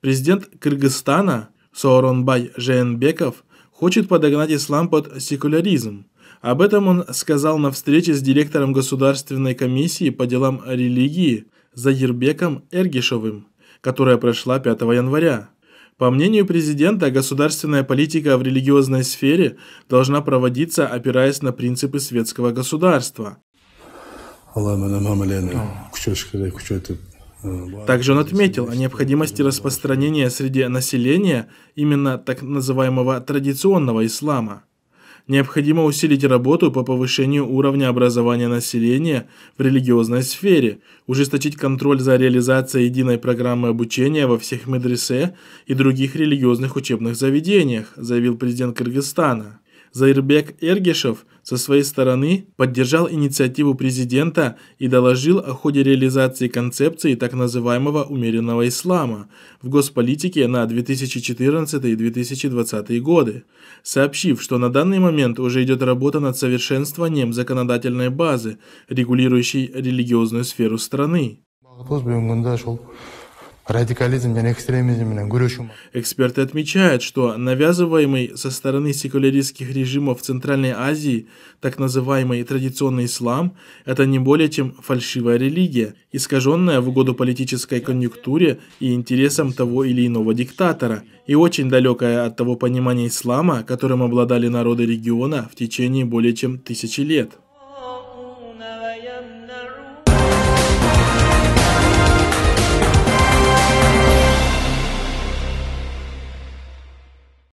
Президент Кыргызстана Сооронбай Жээнбеков хочет подогнать ислам под секуляризм. Об этом он сказал на встрече с директором Государственной комиссии по делам религии Заирбеком Эргишевым, которая прошла 5 января. По мнению президента, государственная политика в религиозной сфере должна проводиться, опираясь на принципы светского государства. Также он отметил о необходимости распространения среди населения именно так называемого традиционного ислама. Необходимо усилить работу по повышению уровня образования населения в религиозной сфере, ужесточить контроль за реализацией единой программы обучения во всех медресе и других религиозных учебных заведениях, заявил президент Кыргызстана. Заирбек Эргешев со своей стороны поддержал инициативу президента и доложил о ходе реализации концепции так называемого умеренного ислама в госполитике на 2014 и 2020 годы, сообщив, что на данный момент уже идет работа над совершенствованием законодательной базы, регулирующей религиозную сферу страны радикализм және экстремизм менен күрөшүү эксперты отмечают что навязываемый со стороны секуляристских режимов центральной азии так называемый традиционный ислам это не более чем фальшивая религия искаженная в угоду политической конъюнктуре и интересам того или иного диктатора и очень далекая от того понимания ислама которым обладали народы региона в течение более чем тысячи лет